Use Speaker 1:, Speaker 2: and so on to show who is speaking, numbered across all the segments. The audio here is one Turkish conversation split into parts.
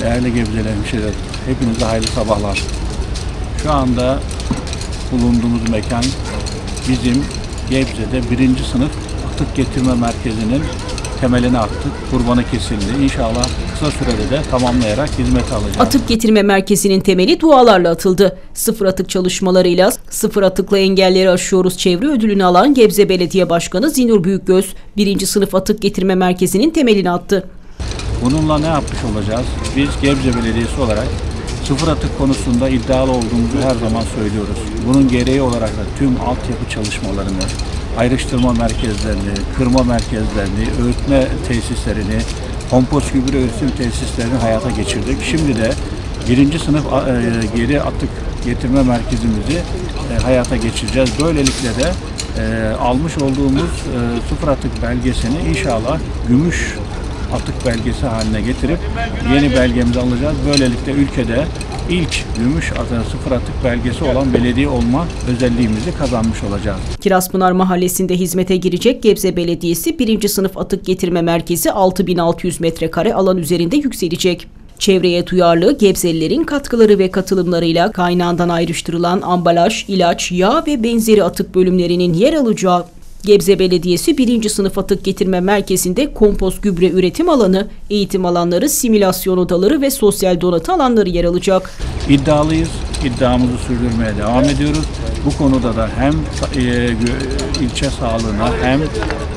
Speaker 1: Değerli Gebzeli hemşehriler, hepinize hayırlı sabahlar. Şu anda bulunduğumuz mekan bizim Gebze'de birinci sınıf atık getirme merkezinin temelini attık. Kurbanı kesildi. İnşallah kısa sürede de tamamlayarak hizmet alacağız.
Speaker 2: Atık getirme merkezinin temeli dualarla atıldı. Sıfır atık çalışmalarıyla sıfır atıkla engelleri aşıyoruz çevre ödülünü alan Gebze Belediye Başkanı Zinur Büyükgöz, birinci sınıf atık getirme merkezinin temelini attı.
Speaker 1: Bununla ne yapmış olacağız? Biz Gebze Belediyesi olarak sıfır atık konusunda iddialı olduğumuzu her zaman söylüyoruz. Bunun gereği olarak da tüm altyapı çalışmalarını, ayrıştırma merkezlerini, kırma merkezlerini, öğütme tesislerini, kompost gübre üretim tesislerini hayata geçirdik. Şimdi de birinci sınıf e, geri atık getirme merkezimizi e, hayata geçireceğiz. Böylelikle de e, almış olduğumuz sıfır atık belgesini inşallah gümüş atık belgesi haline getirip yeni belgemizi alacağız. Böylelikle ülkede ilk gümüş atık, sıfır atık belgesi olan belediye olma özelliğimizi kazanmış olacağız.
Speaker 2: Kiraszpınar Mahallesi'nde hizmete girecek Gebze Belediyesi birinci sınıf atık getirme merkezi 6600 metrekare alan üzerinde yükselecek. Çevreye duyarlı Gebzelilerin katkıları ve katılımlarıyla kaynağından ayrıştırılan ambalaj, ilaç, yağ ve benzeri atık bölümlerinin yer alacağı Gebze Belediyesi birinci sınıf atık getirme merkezinde kompost gübre üretim alanı, eğitim alanları, simülasyon odaları ve sosyal donatı alanları yer alacak.
Speaker 1: İddialıyız. İddiamızı sürdürmeye devam ediyoruz. Bu konuda da hem e, ilçe sağlığına hem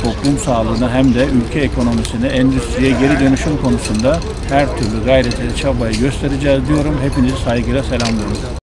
Speaker 1: toplum sağlığına hem de ülke ekonomisine, endüstriye geri dönüşüm konusunda her türlü gayreti, çabayı göstereceğiz diyorum. Hepinizi saygıyla selamlıyorum.